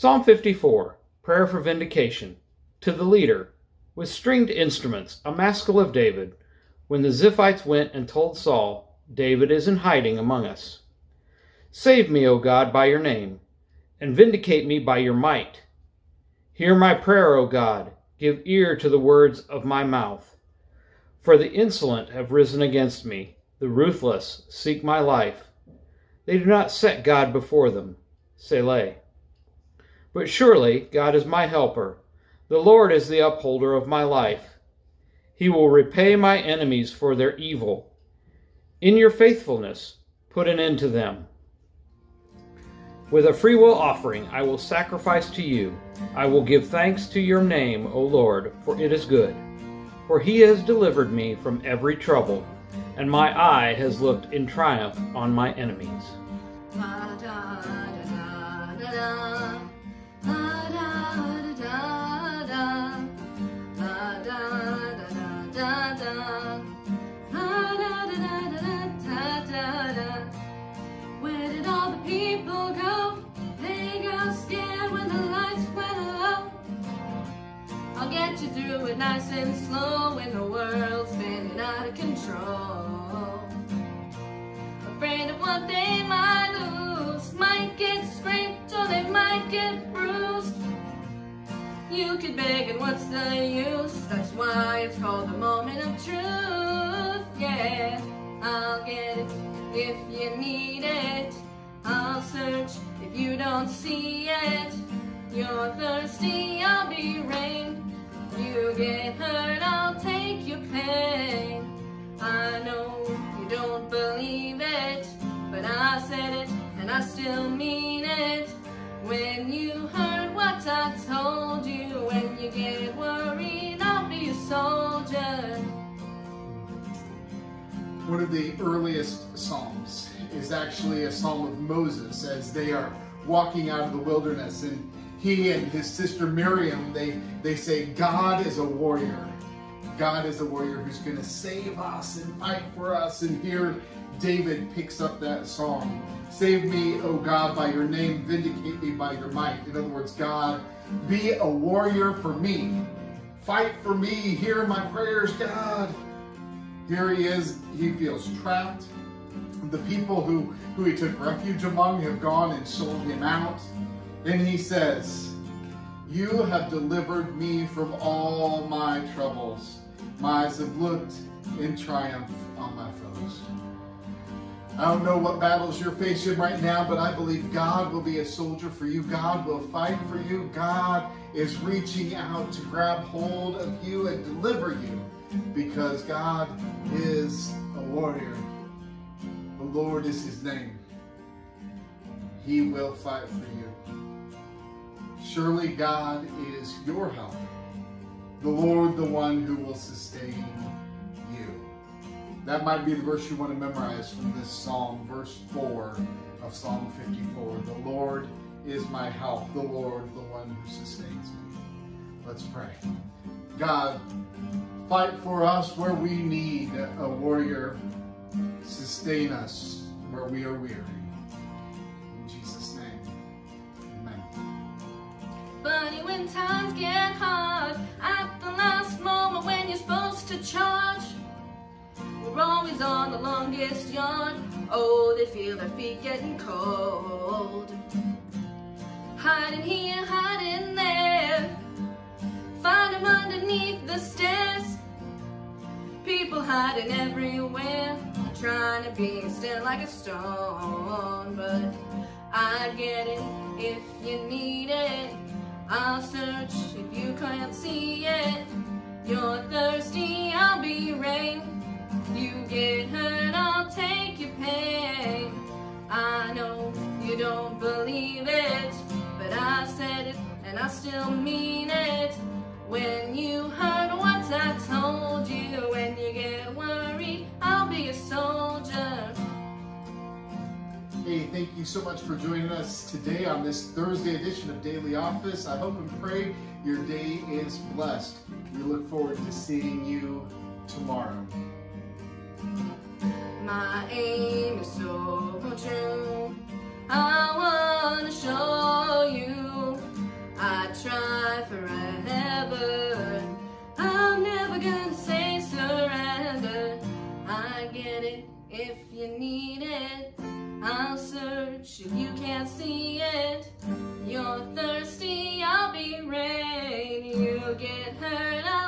Psalm 54 Prayer for Vindication. To the leader, with stringed instruments, a maskil of David. When the Ziphites went and told Saul, David is in hiding among us. Save me, O God, by your name, and vindicate me by your might. Hear my prayer, O God, give ear to the words of my mouth. For the insolent have risen against me, the ruthless seek my life. They do not set God before them. Selah. But surely God is my helper. The Lord is the upholder of my life. He will repay my enemies for their evil. In your faithfulness, put an end to them. With a freewill offering, I will sacrifice to you. I will give thanks to your name, O Lord, for it is good. For he has delivered me from every trouble, and my eye has looked in triumph on my enemies. Could beg and what's the use? That's why it's called the moment of truth. Yeah, I'll get it if you need it. I'll search if you don't see it. You're thirsty, I'll be rain. You get hurt, I'll take your pain. I know you don't believe it, but I said it and I still mean it. When you heard what I told you, when you get worried, I'll be a soldier. One of the earliest psalms is actually a psalm of Moses as they are walking out of the wilderness and he and his sister Miriam, they, they say, God is a warrior. God is a warrior who's going to save us and fight for us. And here David picks up that song. Save me, O God, by your name. Vindicate me by your might. In other words, God, be a warrior for me. Fight for me. Hear my prayers, God. Here he is. He feels trapped. The people who, who he took refuge among have gone and sold him out. Then he says, You have delivered me from all my troubles. My eyes have looked in triumph on my foes. I don't know what battles you're facing right now, but I believe God will be a soldier for you. God will fight for you. God is reaching out to grab hold of you and deliver you because God is a warrior. The Lord is his name. He will fight for you. Surely God is your help. The Lord, the one who will sustain you. That might be the verse you want to memorize from this psalm, verse 4 of Psalm 54. The Lord is my help, the Lord, the one who sustains me. Let's pray. God, fight for us where we need a warrior. Sustain us where we are weary. In Jesus' name, amen. Funny when times get hard Always on the longest yard. Oh, they feel their feet getting cold. Hiding here, hiding there. Find them underneath the stairs. People hiding everywhere. Trying to be still like a stone. But I get it if you need it. I'll search if you can't see it. You're thirsty, I'll be rain. Get hurt, I'll take your pain. I know you don't believe it, but I said it and I still mean it. When you heard what I told you, when you get worried, I'll be a soldier. Hey, thank you so much for joining us today on this Thursday edition of Daily Office. I hope and pray your day is blessed. We look forward to seeing you tomorrow my aim is so true. I wanna show you I try forever. I'm never gonna say surrender. I get it if you need it. I'll search if you can't see it. You're thirsty, I'll be rain. You get hurt, I'll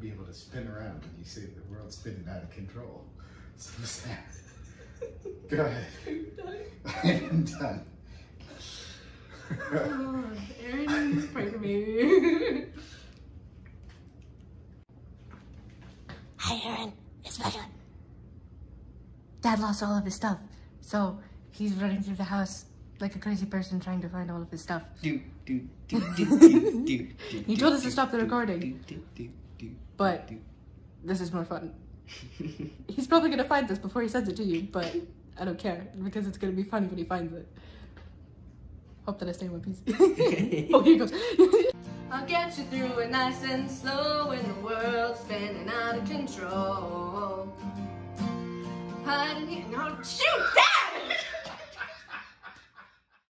be able to spin around when you say the world's spinning out of control. So sad. Go ahead. I'm done. Oh, Aaron, pray for me. Hi, Aaron. It's Becca. Dad lost all of his stuff, so he's running through the house like a crazy person trying to find all of his stuff. Do, do, do, do, do, do, do, He told us to stop the recording, do, do, do, do, but- This is more fun. He's probably gonna find this before he sends it to you, but I don't care because it's gonna be funny when he finds it. Hope that I stay in one piece. oh, here he goes. I'll get you through it nice and slow when the world's spinning out of control. Hiding here, no, shoot!